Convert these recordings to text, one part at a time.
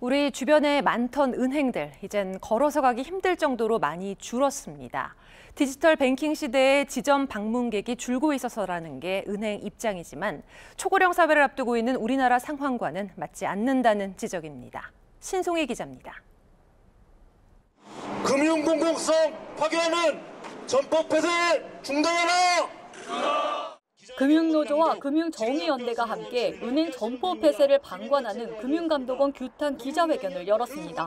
우리 주변에 많던 은행들, 이젠 걸어서 가기 힘들 정도로 많이 줄었습니다. 디지털 뱅킹 시대에 지점 방문객이 줄고 있어서라는 게 은행 입장이지만 초고령 사회를 앞두고 있는 우리나라 상황과는 맞지 않는다는 지적입니다. 신송희 기자입니다. 금융공공성 파괴하는 점포 폐쇄 중단하라! 금융노조와 금융정의연대가 함께 은행 점포 폐쇄를 방관하는 금융감독원 규탄 기자회견을 열었습니다.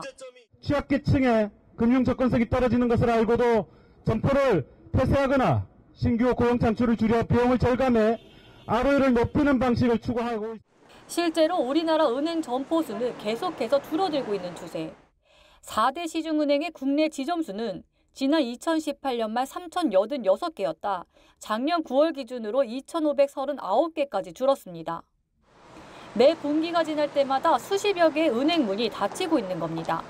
취약계층의 금융 접근성이 떨어지는 것을 알고도 점포를 폐쇄하거나 신규 고용 창출을 줄여 비용을 절감해 ROE를 높이는 방식을 추구하고 실제로 우리나라 은행 점포 수는 계속해서 줄어들고 있는 추세. 4대 시중은행의 국내 지점 수는 지난 2018년 말 3,086개였다. 작년 9월 기준으로 2,539개까지 줄었습니다. 매 분기가 지날 때마다 수십여 개의 은행 문이 닫히고 있는 겁니다.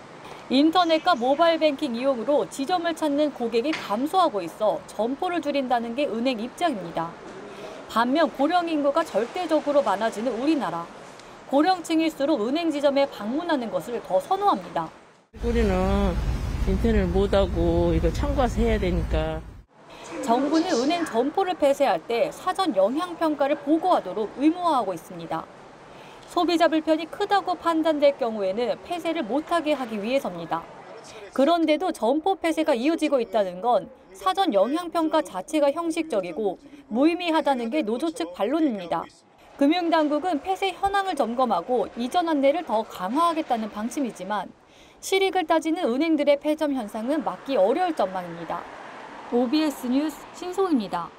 인터넷과 모바일 뱅킹 이용으로 지점을 찾는 고객이 감소하고 있어 점포를 줄인다는 게 은행 입장입니다. 반면 고령 인구가 절대적으로 많아지는 우리나라. 고령층일수록 은행 지점에 방문하는 것을 더 선호합니다. 우리는 인터넷 못하고 이거 참고해서 해야 되니까. 정부는 은행 점포를 폐쇄할 때 사전 영향평가를 보고하도록 의무화하고 있습니다. 소비자 불편이 크다고 판단될 경우에는 폐쇄를 못하게 하기 위해서입니다. 그런데도 점포 폐쇄가 이어지고 있다는 건 사전 영향평가 자체가 형식적이고 무의미하다는 게 노조 측 반론입니다. 금융당국은 폐쇄 현황을 점검하고 이전 안내를 더 강화하겠다는 방침이지만 실익을 따지는 은행들의 폐점 현상은 막기 어려울 전망입니다. OBS 뉴스 신송입니다.